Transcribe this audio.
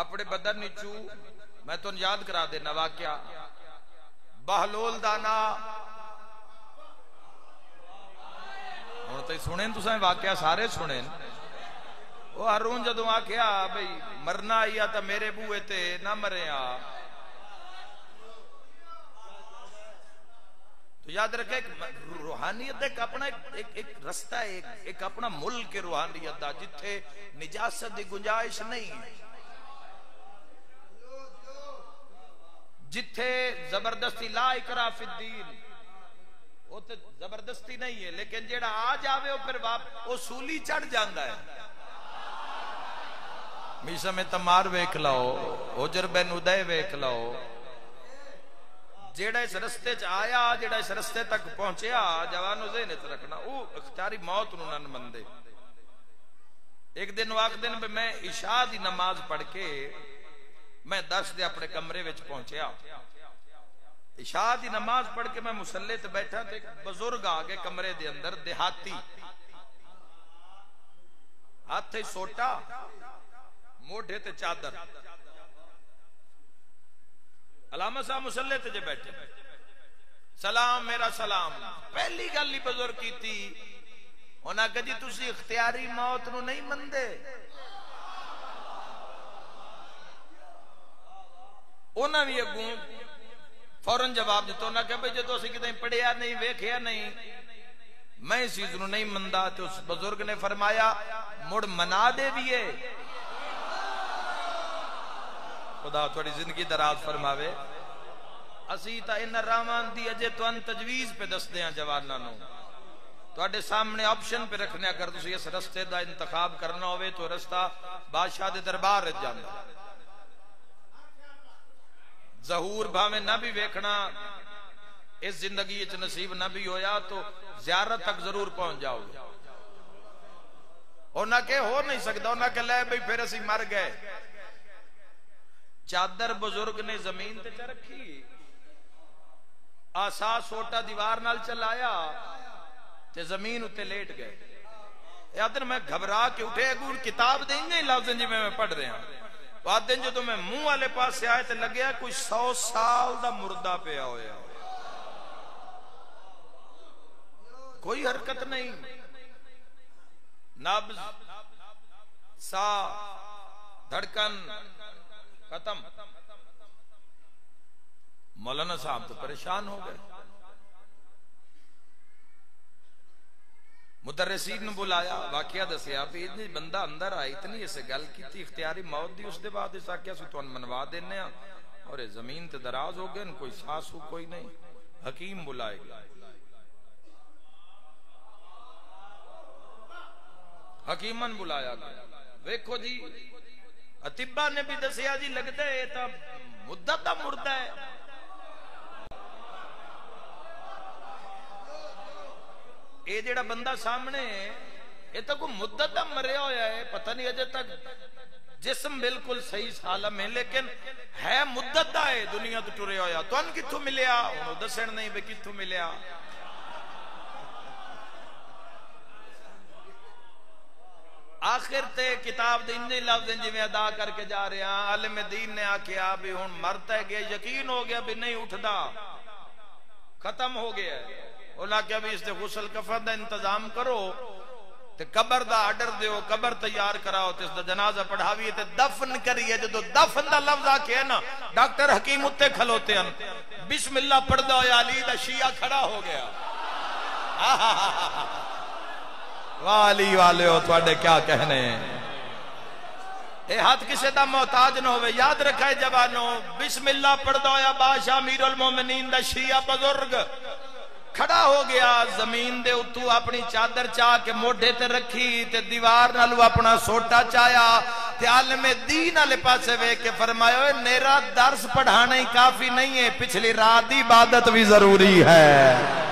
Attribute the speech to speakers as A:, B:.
A: اپنے بدن نیچو میں تو یاد کرا دینا واقعہ۔ بہلول دانا ہوں تو سنیں تو سائیں واقعہ سارے سنیں وہ ہرون جدو آکھیا بھئی مرنا آیا تا میرے بوئے تے نہ مرے آ تو یاد رکھے روحانیت ایک اپنا ایک, ایک رستہ ہے ایک, ایک اپنا ملک روحانیت دا جتھے نجاست دی گنجائش نہیں۔ ہے جتھے زبردستی لا اکرا فی الدین، وہ تو زبردستی نہیں ہے، لیکن جیڑا آ جاوے وہ پھر باپ وہ سولی چڑھ جاندہ ہے۔ میسا میں تمار ویک لاؤ اوجر بین ادائے ویک لاؤ۔ جیڑا اس رستے چ آیا، جیڑا اس رستے تک پہنچیا جوانو ذہنت رکھنا او اختیاری موت نو نن مندے۔ ایک دن واقع دن پہ میں عشاء دی نماز پڑھ کے میں دس دے اپنے کمرے وچ پہنچیا۔ عشاء دی نماز پڑھ کے میں مسلح تے بیٹھا تے بزرگ آگے کمرے دے اندر دیہاتی۔ ہاتھ سوٹا موڑے تے چادر۔ علامہ صاحب مسلح تے جے بیٹھے۔ سلام، میرا سلام۔ پہلی گل ہی بزرگ کی تھی انہاں کہ جی تسی اختیاری موت نو نہیں مندے انہاں بھی اگوں فوراں جواب دیتا انہاں کہ بھئی جدو اسی کتیں پڑھیا نہیں ویکھیا نہیں میں اس چیز نو نہیں مندا تو اس بزرگ نے فرمایا مڑ منا دے بھی خدا تھوڑی زندگی دراز فرماوے اسی تا ان رامان دی اجے تو ان تجویز پہ دس دیاں جوانہ نو تو اڈے سامنے آپشن پہ رکھنے اگر تسی اس رستے دا انتخاب کرنا ہوئے تو رستہ بادشاہ دے دربار رج جانا ظہور بھاویں نہ بھی ویکھنا، اس زندگی اچ نصیب نہ بھی ہویا تو زیارت تک ضرور پہنچ جاؤ گے۔ اور نہ کہ ہو نہیں سکتا، اور نہ کہ لے بھئی پھر اسی مر گئے۔ چادر بزرگ نے زمین تے چرکھی آسا سوٹا دیوار نال چلایا تے زمین اتے لیٹ گئے۔ یادن میں گھبرا کے اٹھے گور کتاب دیں گے لفظ جی میں پڑھ رہے ہیں آدھ دن جو میں منہ والے پاس سے آئے تے لگیا کچھ سو سال دا مردہ پہ ہویا کوئی حرکت نہیں۔ نبز سا، دھڑکن، ختم۔ مولانا صاحب تو پریشان ہو گئے۔ مدرسین نے بلایا، واقعہ دسیا بھی اتنی جی بندہ اندر آئی اتنی اسے گل کی تھی اختیاری موت دی، اس دے بعد اس آکیا سے تو ان منوا دینے ہیں اور زمین تے دراز ہو گئے کوئی ساس ہو، کوئی نہیں۔ حکیم بلائے گا حکیمن بلایا گیا۔ ویکھو جی اتبا نے بھی دسیا جی لگتا ہے تا مدت دا مردہ ہے۔ اے جیڑا بندہ سامنے اے تا کوئی مدت دا مریا ہویا ہے پتہ نہیں اجے تک جسم بالکل صحیح سالم ہے لیکن ہے مدت دا ہے دنیا تو ٹرے ہویا تو ان کتھو ملیا انہوں دسن نہیں بے کتھو ملیا آخر تے کتاب دے انجی لفظ انجی میں ادا کر کے جا رہے ہیں علم دین نے آکھیا بھی ہون مرتا ہے گیا یقین ہو گیا بھی نہیں اٹھدا ختم ہو گیا ہے انہاں کیا بھی اس تے غسل کفن دا انتظام کرو تے قبر دا آرڈر دیو قبر تیار کراؤ تے اس دا جنازہ پڑھاویے تے دفن کریے جو دفن دا لفظ آکھے نا ڈاکٹر حکیم اتے کھلوتے ہیں بسم اللہ پڑھ دو یا علی دا شیعہ کھڑا ہو گیا والی والے ہو تھوڑے کیا کہنے ہیں اے ہاتھ کسے دا محتاج نہ ہوئے یاد رکھائے جوانوں بسم اللہ پڑھ دو یا بادشاہ امیر المومنین دا شیعہ بزرگ کھڑا ہو گیا، زمین دے اتو اپنی چادر چاہ کے موڑے تے رکھی، تے دیوار نالو اپنا سوٹا چایا، تے عالم دین علی پاسے وے کے فرمایا ہوئے نیرا درس پڑھانا ہی کافی نہیں ہے، پچھلی رات عبادت بھی ضروری ہے۔